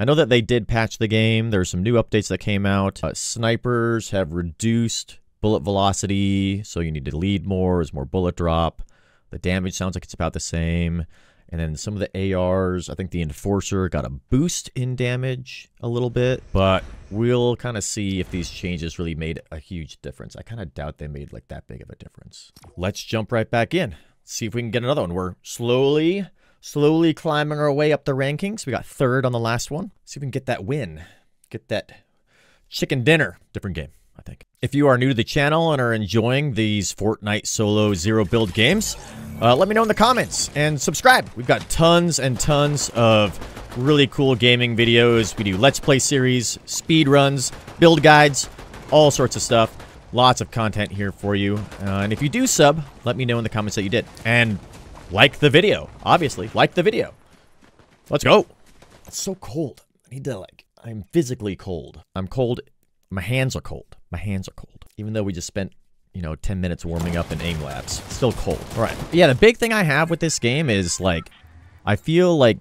I know that they did patch the game. There's some new updates that came out. Uh, snipers have reduced bullet velocity, so you need to lead more. There's more bullet drop. The damage sounds like it's about the same. And then some of the ARs, I think the Enforcer got a boost in damage a little bit. But we'll kind of see if these changes really made a huge difference. I kind of doubt they made like that big of a difference. Let's jump right back in. See if we can get another one. We're slowly, slowly climbing our way up the rankings. We got third on the last one. See if we can get that win. Get that chicken dinner. Different game. I think. If you are new to the channel and are enjoying these Fortnite solo zero build games, uh, let me know in the comments and subscribe. We've got tons and tons of really cool gaming videos. We do Let's Play series, speed runs, build guides, all sorts of stuff. Lots of content here for you. Uh, and if you do sub, let me know in the comments that you did. And like the video, obviously. Like the video. Let's go. It's so cold. I need to, like, I'm physically cold. I'm cold. My hands are cold. My hands are cold. Even though we just spent, you know, 10 minutes warming up in aim labs. Still cold. All right. Yeah, the big thing I have with this game is, like, I feel like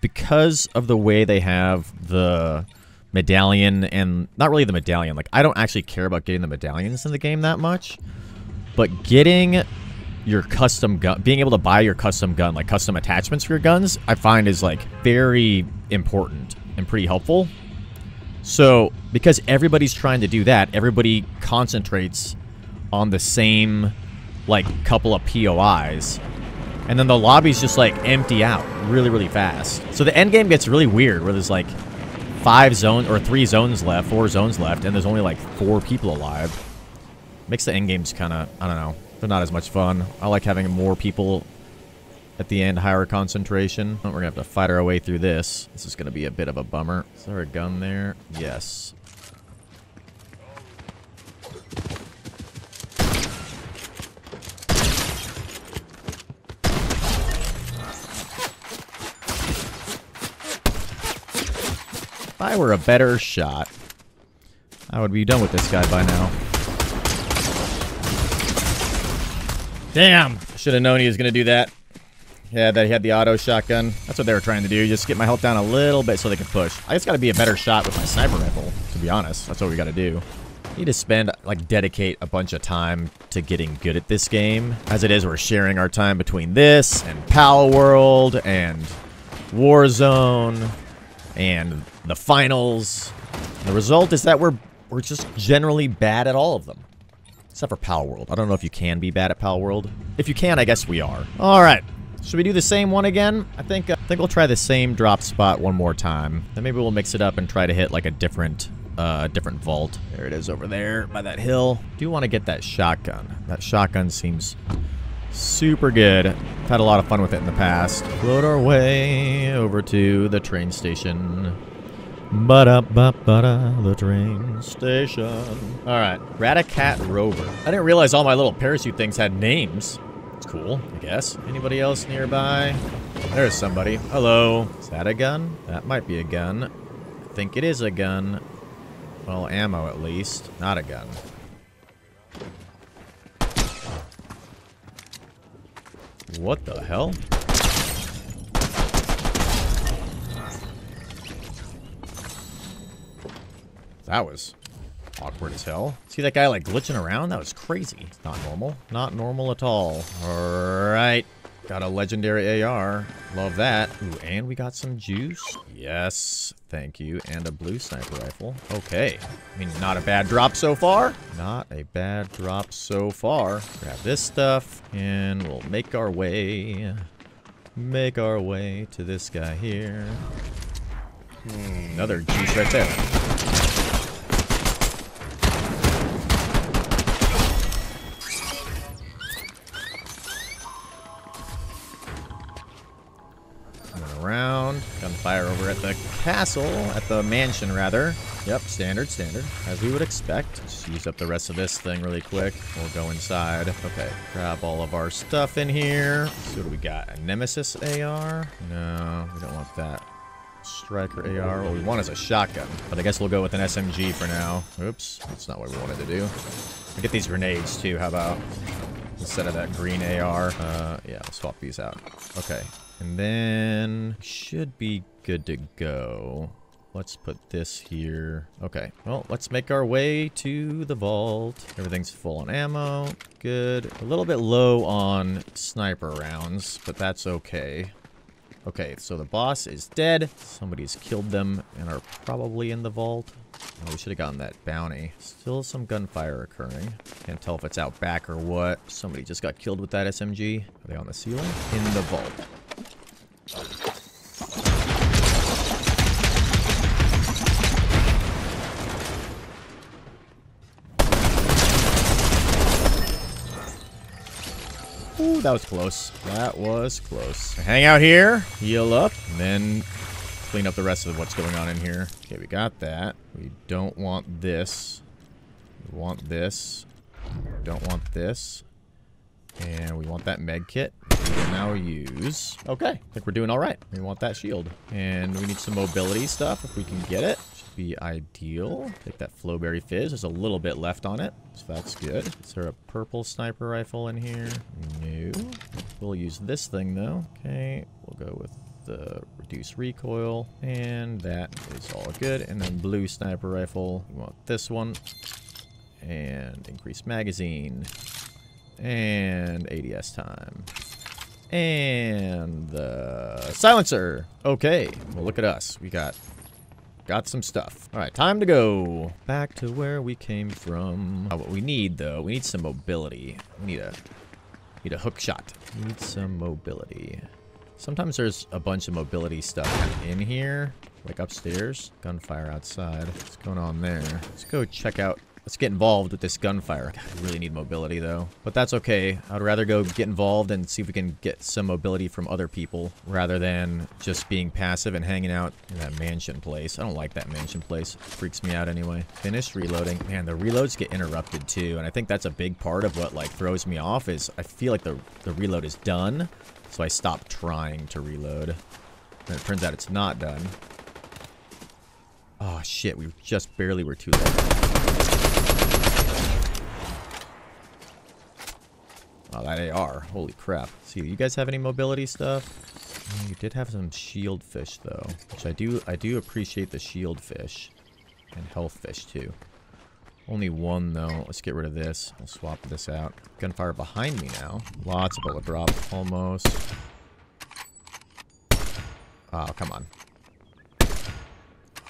because of the way they have the medallion and not really the medallion. Like, I don't actually care about getting the medallions in the game that much. But getting your custom gun, being able to buy your custom gun, like custom attachments for your guns, I find is like very important and pretty helpful. So, because everybody's trying to do that, everybody concentrates on the same, like, couple of POIs. And then the lobbies just, like, empty out really, really fast. So the end game gets really weird, where there's, like, five zones, or three zones left, four zones left, and there's only, like, four people alive. Makes the end games kind of, I don't know, they're not as much fun. I like having more people at the end, higher concentration. We're going to have to fight our way through this. This is going to be a bit of a bummer. Is there a gun there? Yes. If I were a better shot, I would be done with this guy by now. Damn! Should have known he was going to do that. Yeah, that he had the auto shotgun. That's what they were trying to do. Just get my health down a little bit so they could push. I just got to be a better shot with my sniper rifle, to be honest. That's what we got to do. Need to spend, like, dedicate a bunch of time to getting good at this game. As it is, we're sharing our time between this and Palworld and Warzone and the finals. The result is that we're we're just generally bad at all of them. Except for Palworld. I don't know if you can be bad at Palworld. If you can, I guess we are. All right. Should we do the same one again? I think uh, I think we'll try the same drop spot one more time. Then maybe we'll mix it up and try to hit like a different uh, different vault. There it is over there by that hill. Do you want to get that shotgun. That shotgun seems super good. I've had a lot of fun with it in the past. Float our way over to the train station. Ba-da ba ba da the train station. All right, Ratacat Rover. I didn't realize all my little parachute things had names. It's cool, I guess. Anybody else nearby? There's somebody. Hello. Is that a gun? That might be a gun. I think it is a gun. Well, ammo at least. Not a gun. What the hell? That was awkward as hell. See that guy like glitching around? That was crazy. It's not normal. Not normal at all. Alright. Got a legendary AR. Love that. Ooh, and we got some juice. Yes. Thank you. And a blue sniper rifle. Okay. I mean, not a bad drop so far. Not a bad drop so far. Grab this stuff. And we'll make our way. Make our way to this guy here. Another juice right there. Gunfire over at the castle, at the mansion rather. Yep, standard, standard, as we would expect. Just use up the rest of this thing really quick. We'll go inside. Okay, grab all of our stuff in here. So what do we got? A Nemesis AR? No, we don't want that. Striker AR. What we want is a shotgun. But I guess we'll go with an SMG for now. Oops, that's not what we wanted to do. I get these grenades too, how about? Instead of that green AR. Uh, yeah, I'll swap these out. Okay, and then should be good to go. let's put this here. Okay, well, let's make our way to the vault. Everything's full on ammo. Good. A little bit low on sniper rounds, but that's okay. Okay, so the boss is dead. Somebody's killed them and are probably in the vault. Oh, we should have gotten that bounty. Still some gunfire occurring. Can't tell if it's out back or what. Somebody just got killed with that SMG. Are they on the ceiling? In the vault. Ooh, that was close. That was close. Hang out here, heal up, and then clean up the rest of what's going on in here. Okay, we got that. We don't want this. We want this. We don't want this. And we want that med kit. We will now use. Okay, I think we're doing all right. We want that shield. And we need some mobility stuff if we can get it. Should be ideal. Take that flowberry fizz. There's a little bit left on it, so that's good. Is there a purple sniper rifle in here? No. We'll use this thing though. Okay, we'll go with the reduce recoil, and that is all good. And then blue sniper rifle, we want this one, and increase magazine, and ADS time, and the silencer. Okay, well look at us, we got got some stuff. All right, time to go back to where we came from. Uh, what we need though, we need some mobility. We need a need a hook shot. Need some mobility. Sometimes there's a bunch of mobility stuff in here, like upstairs. Gunfire outside. What's going on there? Let's go check out. Let's get involved with this gunfire. God, I really need mobility, though. But that's okay. I'd rather go get involved and see if we can get some mobility from other people rather than just being passive and hanging out in that mansion place. I don't like that mansion place. It freaks me out anyway. Finish reloading. Man, the reloads get interrupted, too. And I think that's a big part of what, like, throws me off is I feel like the, the reload is done. So I stopped trying to reload. And it turns out it's not done. Oh, shit. We just barely were too late. Oh, that AR. Holy crap. See, you guys have any mobility stuff? Oh, you did have some shield fish, though. Which I do, I do appreciate the shield fish. And health fish, too. Only one, though. Let's get rid of this. We'll swap this out. Gunfire behind me now. Lots of bullet drop. Almost. Oh, come on.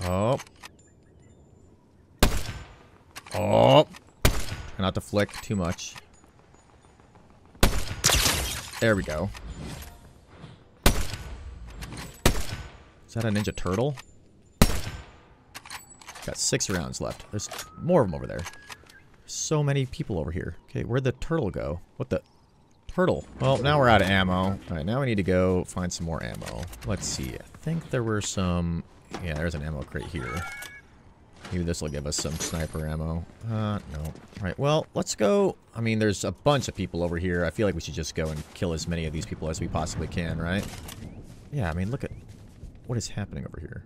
Oh. Oh. Try not to flick too much. There we go. Is that a Ninja Turtle? Got six rounds left. There's more of them over there. So many people over here. Okay, where'd the turtle go? What the? Turtle. Well, now we're out of ammo. All right, now we need to go find some more ammo. Let's see. I think there were some... Yeah, there's an ammo crate here. Maybe this will give us some sniper ammo. Uh, no. All right, well, let's go. I mean, there's a bunch of people over here. I feel like we should just go and kill as many of these people as we possibly can, right? Yeah, I mean, look at what is happening over here.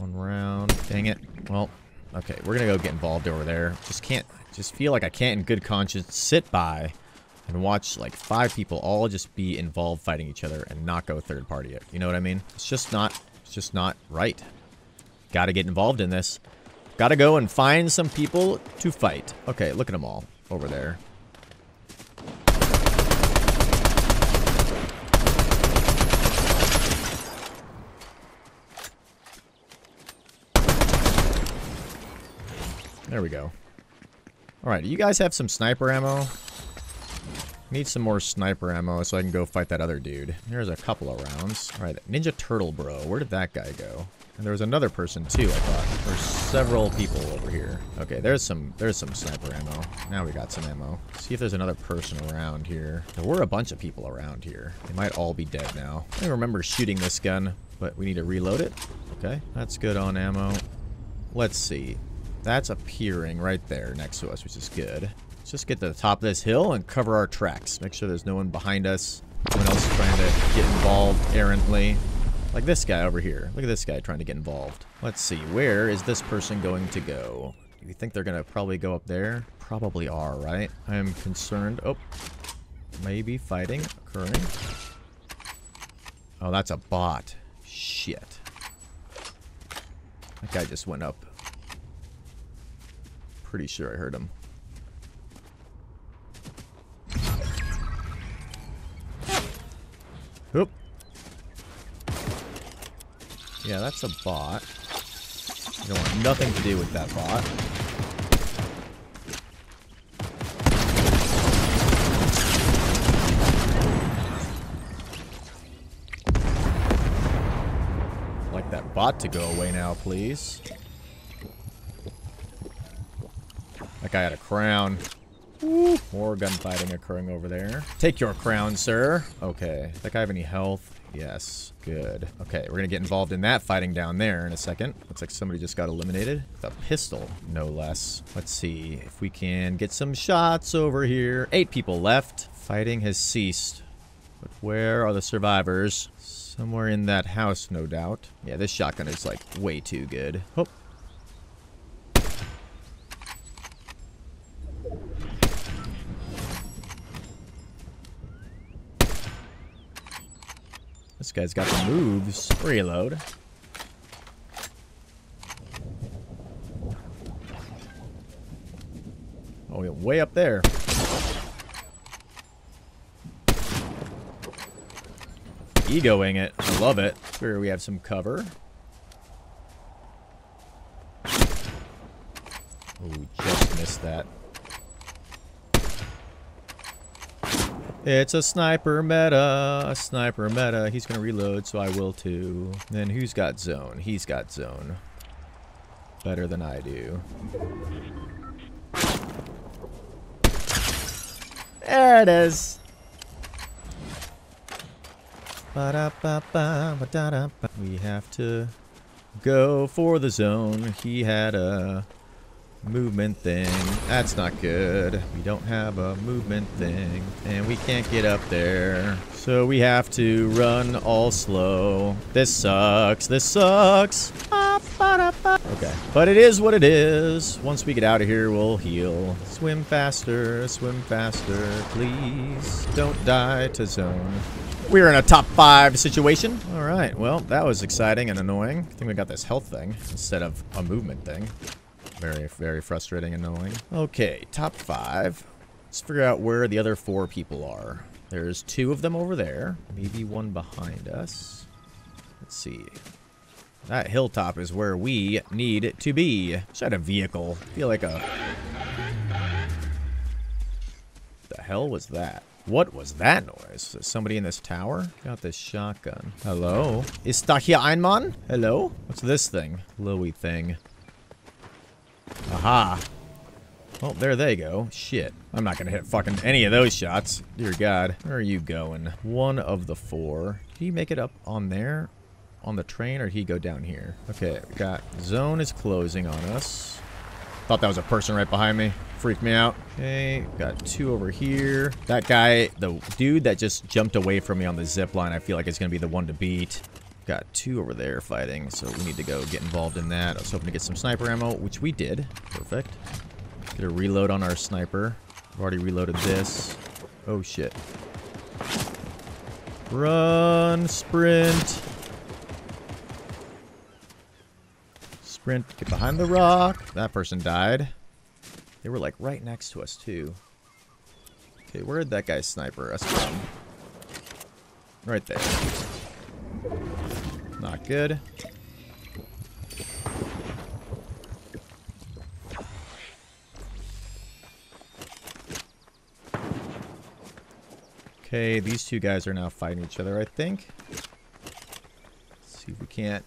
One round. Dang it. Well, okay, we're gonna go get involved over there. Just can't, just feel like I can't in good conscience sit by and watch like five people all just be involved fighting each other and not go third party it. You know what I mean? It's just not, it's just not right. Gotta get involved in this. Gotta go and find some people to fight. Okay, look at them all over there. There we go. Alright, you guys have some sniper ammo? Need some more sniper ammo so I can go fight that other dude. There's a couple of rounds. Alright, Ninja Turtle Bro. Where did that guy go? And there was another person too, I thought. There's several people over here. Okay, there's some there's some sniper ammo. Now we got some ammo. See if there's another person around here. There were a bunch of people around here. They might all be dead now. I remember shooting this gun, but we need to reload it. Okay, that's good on ammo. Let's see. That's appearing right there next to us, which is good. Let's just get to the top of this hill and cover our tracks. Make sure there's no one behind us. No one else trying to get involved errantly. Like this guy over here. Look at this guy trying to get involved. Let's see. Where is this person going to go? Do you think they're going to probably go up there? Probably are, right? I am concerned. Oh. Maybe fighting occurring. Oh, that's a bot. Shit. That guy just went up. Pretty sure I heard him. Oop. Yeah, that's a bot. You don't want nothing to do with that bot. Like that bot to go away now, please. That guy had a crown. Woo. More gunfighting occurring over there. Take your crown, sir. Okay. That guy have any health? Yes. Good. Okay, we're gonna get involved in that fighting down there in a second. Looks like somebody just got eliminated. A pistol, no less. Let's see if we can get some shots over here. Eight people left. Fighting has ceased. But where are the survivors? Somewhere in that house, no doubt. Yeah, this shotgun is like way too good. Oh, This guy's got the moves. Reload. Oh, yeah, way up there. Egoing it. I love it. Here we have some cover. Oh, we just missed that. It's a sniper meta, a sniper meta. He's gonna reload, so I will too. Then who's got zone? He's got zone. Better than I do. There it is. We have to go for the zone. He had a movement thing. That's not good. We don't have a movement thing. And we can't get up there. So we have to run all slow. This sucks. This sucks. Okay. But it is what it is. Once we get out of here, we'll heal. Swim faster. Swim faster. Please. Don't die to zone. We're in a top five situation. All right. Well, that was exciting and annoying. I think we got this health thing instead of a movement thing. Very, very frustrating and annoying. Okay, top five. Let's figure out where the other four people are. There's two of them over there. Maybe one behind us. Let's see. That hilltop is where we need to be. Just had a vehicle. I feel like a... The hell was that? What was that noise? Is somebody in this tower? Got this shotgun. Hello? Is da hier ein Mann? Hello? What's this thing? Louie thing. Aha. Well, there they go. Shit. I'm not gonna hit fucking any of those shots. Dear God. Where are you going? One of the four. Did he make it up on there? On the train, or did he go down here? Okay, got... Zone is closing on us. Thought that was a person right behind me. Freaked me out. Okay, got two over here. That guy, the dude that just jumped away from me on the zip line, I feel like it's to be the one to beat. Got two over there fighting, so we need to go get involved in that. I was hoping to get some sniper ammo, which we did. Perfect. Get a reload on our sniper. I've already reloaded this. Oh, shit. Run, sprint. Sprint, get behind the rock. That person died. They were like right next to us too. Okay, where did that guy sniper us from? Right there. Not good. Okay, these two guys are now fighting each other, I think. Let's see if we can't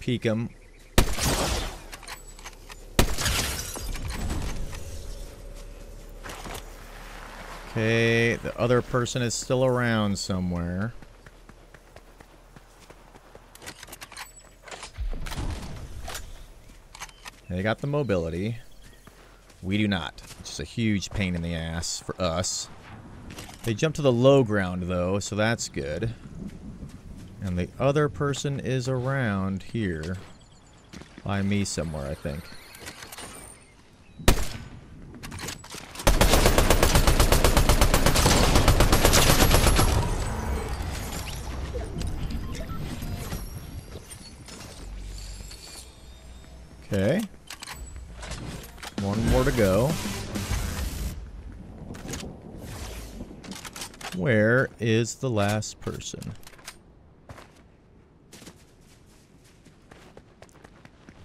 peek them. Okay, the other person is still around somewhere. They got the mobility. We do not. It's just a huge pain in the ass for us. They jumped to the low ground, though, so that's good. And the other person is around here. By me somewhere, I think. The last person?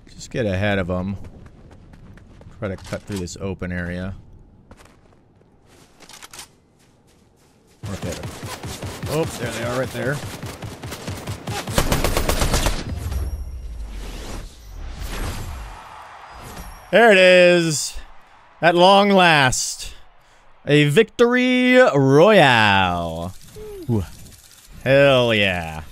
Just get ahead of them. Try to cut through this open area. Okay. Oh, there they are right there. There it is. At long last. A victory royale. Hell yeah.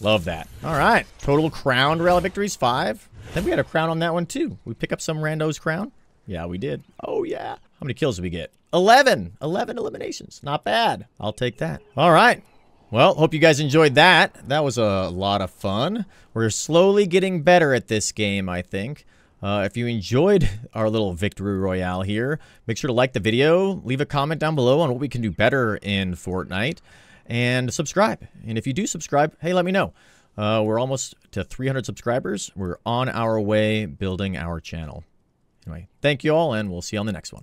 Love that. All right. Total crowned royale victories, five. Then we had a crown on that one, too. We pick up some rando's crown? Yeah, we did. Oh, yeah. How many kills did we get? 11. 11 eliminations. Not bad. I'll take that. All right. Well, hope you guys enjoyed that. That was a lot of fun. We're slowly getting better at this game, I think. Uh, if you enjoyed our little victory royale here, make sure to like the video, leave a comment down below on what we can do better in Fortnite, and subscribe. And if you do subscribe, hey, let me know. Uh, we're almost to 300 subscribers. We're on our way building our channel. Anyway, thank you all, and we'll see you on the next one.